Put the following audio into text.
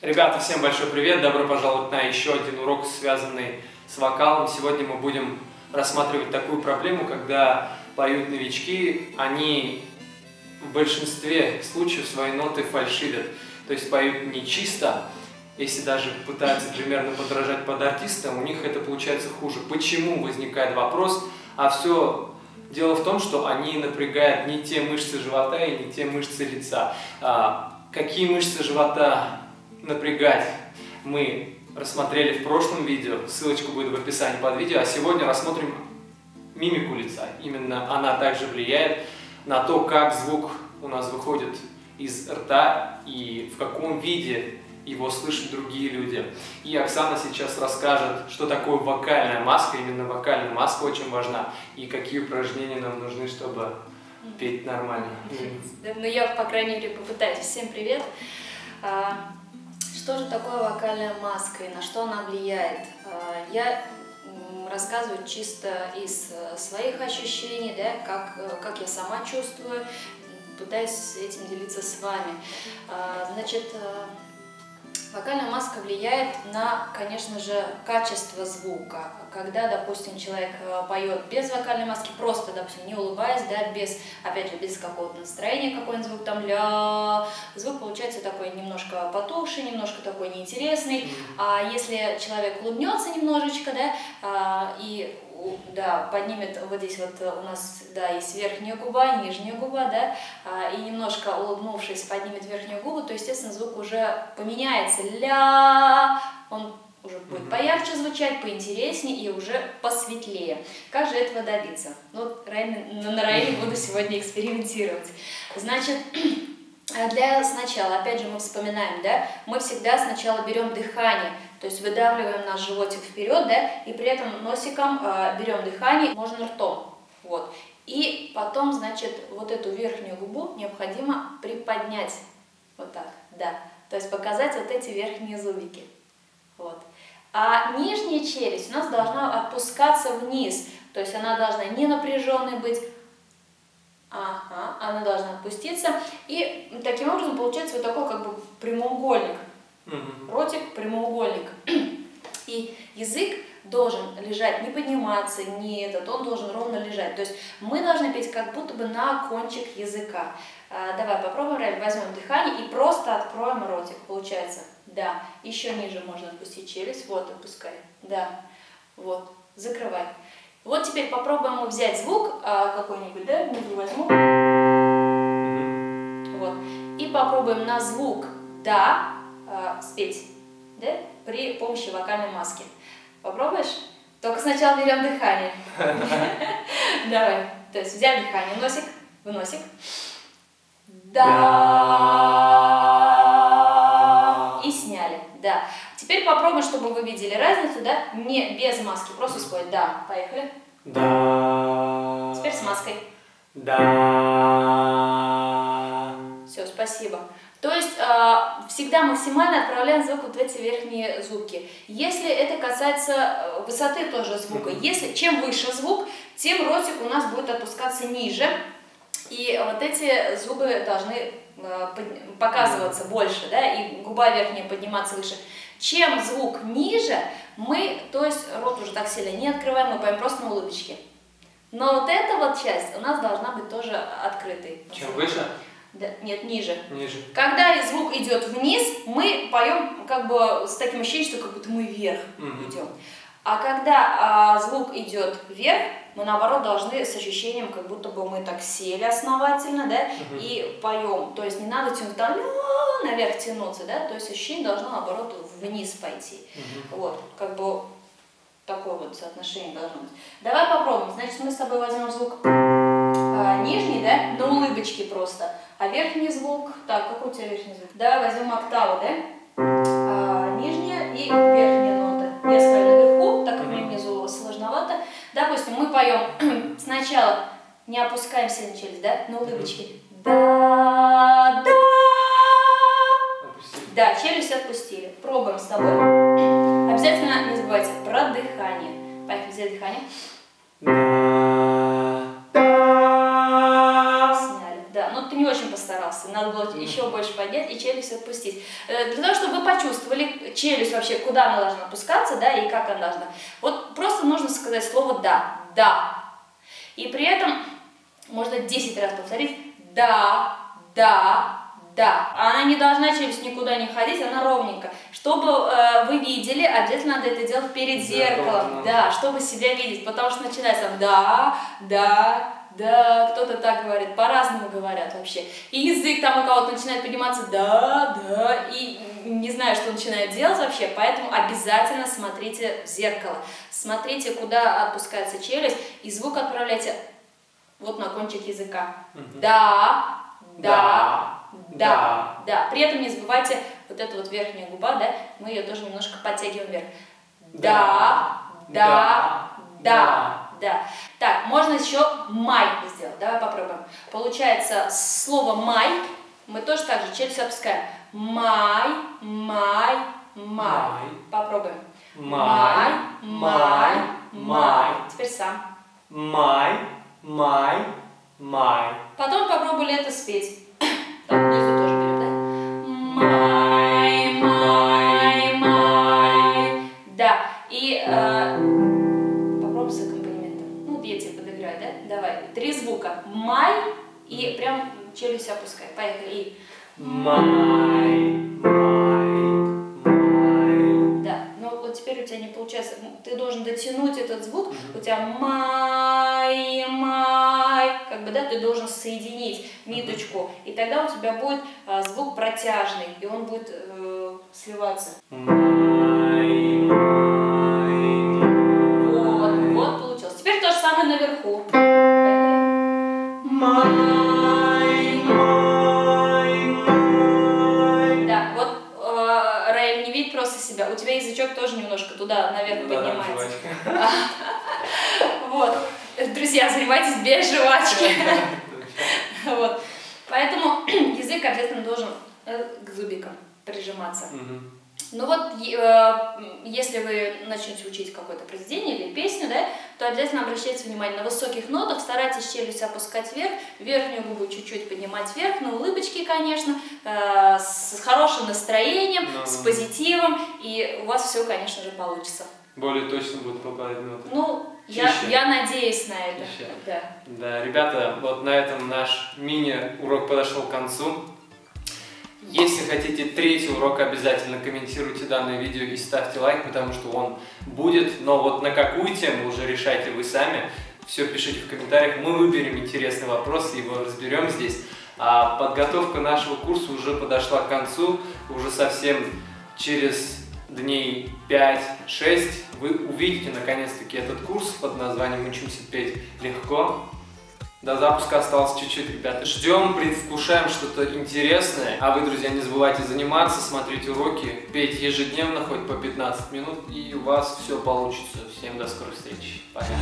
Ребята, всем большой привет! Добро пожаловать на еще один урок, связанный с вокалом. Сегодня мы будем рассматривать такую проблему, когда поют новички, они в большинстве случаев свои ноты фальшивят, то есть поют не чисто, если даже пытаются примерно подражать под артиста, у них это получается хуже. Почему возникает вопрос? А все дело в том, что они напрягают не те мышцы живота и не те мышцы лица. А, какие мышцы живота напрягать мы рассмотрели в прошлом видео, ссылочка будет в описании под видео, а сегодня рассмотрим мимику лица. Именно она также влияет на то, как звук у нас выходит из рта и в каком виде его слышат другие люди. И Оксана сейчас расскажет, что такое вокальная маска. Именно вокальная маска очень важна. И какие упражнения нам нужны, чтобы петь нормально. Ну, я, по крайней мере, попытаюсь. Всем привет. Что же такое вокальная маска и на что она влияет? А, я рассказываю чисто из э, своих ощущений, да, как, э, как я сама чувствую, пытаюсь этим делиться с вами. А, значит, э, Вокальная маска влияет на, конечно же, качество звука. Когда, допустим, человек э, поет без вокальной маски, просто, допустим, не улыбаясь, да, без, опять же, без какого-то настроения, какой-нибудь звук там ля, звук получается такой немножко потухший, немножко такой неинтересный. А если человек улыбнется немножечко, да, а, и да, поднимет вот здесь вот у нас, да, есть верхняя губа, нижняя губа, да, а, и немножко улыбнувшись поднимет верхнюю губу, то, естественно, звук уже поменяется. Ля, он уже будет поярче звучать, поинтереснее и уже посветлее. Как же этого добиться? Ну, вот на, на Раиле буду сегодня экспериментировать. Значит, для сначала, опять же, мы вспоминаем, да, мы всегда сначала берем дыхание, то есть выдавливаем наш животик вперед, да, и при этом носиком э, берем дыхание, можно ртом. Вот. И потом, значит, вот эту верхнюю губу необходимо приподнять. Вот так, да. То есть показать вот эти верхние зубики. Вот. А нижняя челюсть у нас должна опускаться вниз. То есть она должна не напряженной быть, ага, она должна опуститься. И таким образом получается вот такой как бы прямоугольник. Угу. Ротик прямоугольник. И язык должен лежать, не подниматься, не этот, он должен ровно лежать. То есть мы должны петь как будто бы на кончик языка. А, давай попробуем, возьмем дыхание и просто откроем ротик. Получается, да. Еще ниже можно отпустить челюсть. Вот, отпускай. Да. Вот, закрывай. Вот теперь попробуем взять звук а, какой-нибудь, да, внизу возьму. Вот. И попробуем на звук «да» э, спеть, да, при помощи вокальной маски. Попробуешь? Только сначала берем дыхание. Давай. То есть взяли дыхание, носик, в носик. Да. И сняли. Да. Теперь попробуем, чтобы вы видели разницу, да, не без маски, просто спой. Да. Поехали. Да. Теперь с маской. Да. Все, спасибо. То есть э, всегда максимально отправляем звук вот в эти верхние зубки. Если это касается э, высоты тоже звука, если чем выше звук, тем ротик у нас будет опускаться ниже, и вот эти зубы должны э, показываться больше, да, и губа верхняя подниматься выше. Чем звук ниже, мы, то есть рот уже так сильно не открываем, мы поем просто на улыбочке. Но вот эта вот часть у нас должна быть тоже открытой. Чем выше? Да, нет, ниже. Ниже. Когда звук идет вниз, мы поем как бы с таким ощущением, что как будто мы вверх угу. идем. А когда а, звук идет вверх, мы наоборот должны с ощущением, как будто бы мы так сели основательно, да, угу. и поем. То есть не надо тянуть там наверх тянуться, да, то есть ощущение должно наоборот вниз пойти. Угу. Вот, как бы такое вот соотношение должно быть. Давай попробуем. Значит, мы с тобой возьмем звук а, нижний, да, на улыбочке просто. А верхний звук, так, какой у тебя верхний звук? Давай возьмем октаву, да? А, нижняя и верхняя нота. Я ставлю наверху, так как мне внизу сложновато. Допустим, мы поем сначала, не опускаемся на челюсть, да, на улыбочке. Да, да. Да, челюсть отпустили. Пробуем с тобой. Обязательно не забывайте про дыхание. Поехали, взять дыхание. Не очень постарался. Надо было еще больше поднять и челюсть отпустить. Э, для того, чтобы вы почувствовали челюсть вообще, куда она должна опускаться, да, и как она должна. Вот просто нужно сказать слово «да», «да». И при этом можно 10 раз повторить «да», «да», да, она не должна челюсть никуда не ходить, она ровненько. Чтобы э, вы видели, обязательно надо это делать перед зеркалом, да, чтобы себя видеть, потому что начинается да, да, да, кто-то так говорит, по-разному говорят вообще. И язык там у кого-то начинает подниматься, да, да, и не знаю, что начинает делать вообще, поэтому обязательно смотрите в зеркало. Смотрите, куда отпускается челюсть, и звук отправляйте вот на кончик языка. Угу. Да, да, да да, да. При этом не забывайте вот эта вот верхняя губа, да, мы ее тоже немножко подтягиваем вверх. Да, да, да, да. Так, можно еще май сделать. Давай попробуем. Получается слово май мы тоже так же челюсть опускаем. Май, май, май. Попробуем. Май, май, май. Теперь сам. Май, май, май. Потом попробовали это спеть. Челюсть опускай. Поехали. И май, май, май. Да, но вот теперь у тебя не получается. Ты должен дотянуть этот звук. У тебя май, май. Как бы, да, ты должен соединить ниточку. И тогда у тебя будет а, звук протяжный, и он будет э, сливаться. Май, май, Вот, вот получилось. Теперь то же самое наверху. Май, У тебя язычок тоже немножко туда наверх Да, поднимается. Вот. Друзья, занимайтесь без жвачки. Вот. Поэтому язык обязательно должен э, к зубикам прижиматься. Ну вот, э, если вы начнете учить какое-то произведение или песню, да, то обязательно обращайте внимание на высоких нотах, старайтесь челюсть опускать вверх, верхнюю губу чуть-чуть поднимать вверх, на улыбочки, конечно, э, с хорошим настроением, Ну. с позитивом, и у вас все, конечно же, получится. Более точно будут попадать ноты. Ну, я, я надеюсь на это. Чище. Да. Да, ребята, вот на этом наш мини-урок подошел к концу. Если хотите третий урок, обязательно комментируйте данное видео и ставьте лайк, потому что он будет. Но вот на какую тему уже решайте вы сами. Все пишите в комментариях, мы выберем интересный вопрос и его разберем здесь. А подготовка нашего курса уже подошла к концу, уже совсем через дней 5-6 вы увидите наконец-таки этот курс под названием «Учимся петь легко». До запуска осталось чуть-чуть, ребята. Ждем, предвкушаем что-то интересное. А вы, друзья, не забывайте заниматься, смотреть уроки, петь ежедневно, хоть по 15 минут, и у вас все получится. Всем до скорых встреч. Пока.